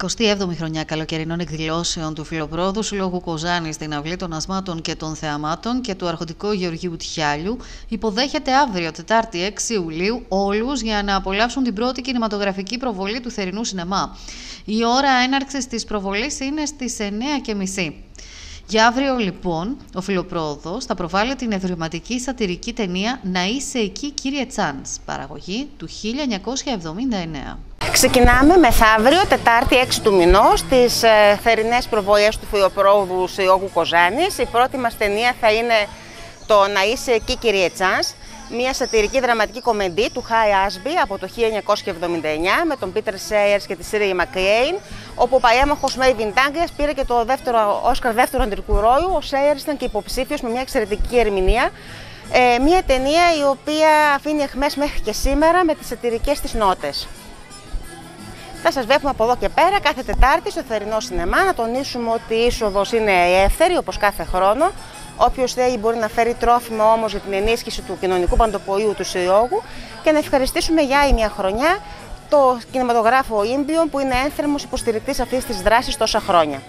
27η χρονιά καλοκαιρινών εκδηλώσεων του Φιλοπρόδου Συλλόγου Κοζάνη στην Αυλή των Ασμάτων και των Θεαμάτων και του Αρχοντικού Γεωργίου Τιάλιου υποδέχεται αύριο, Τετάρτη 6 Ιουλίου, όλους για να απολαύσουν την πρώτη κινηματογραφική προβολή του θερινού σινεμά. Η ώρα έναρξης της προβολής είναι στις 9.30. Για αύριο λοιπόν, ο Φιλοπρόδος θα προβάλλει την ευρηματική σατυρική ταινία «Να είσαι εκεί κύριε Τσάνς», παραγωγή του 1979. Ξεκινάμε μεθαύριο, Τετάρτη 6 του μηνό, στις ε, θερινές προβολές του Φιλοπρόοδου Σιώγου Κοζάνης. Η πρώτη μας ταινία θα είναι το Να είσαι εκεί, κύριε Τσάνς, μια σατυρική δραματική κομμεντή του Χάι Άσμπι από το 1979 με τον Πίτερ Σέιερς και τη Σίρι Μακρέιν, όπου ο παλέμαχο Μέιβιν Τάγκρια πήρε και το δεύτερο Όσκαρ δεύτερο αντρικού ρόλου. Ο Σέιερς ήταν και υποψήφιος με μια εξαιρετική ερμηνεία. Ε, μια ταινία η οποία αφήνει εχμές μέχρι και σήμερα με τις σατυρικές της νότες. Θα σας βλέπουμε από εδώ και πέρα κάθε Τετάρτη στο θερινό σινεμά. Να τονίσουμε ότι η είσοδος είναι ελεύθερη όπως κάθε χρόνο. Όποιος θέλει μπορεί να φέρει τρόφιμο όμως για την ενίσχυση του κοινωνικού παντοπολίου του Συλλόγου και να ευχαριστήσουμε για άλλη μια χρονιά το κινηματογράφο Olympion που είναι ένθερμος υποστηρικτής αυτής της δράσης τόσα χρόνια.